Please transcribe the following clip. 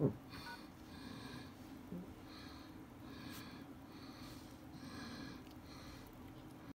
Hmm.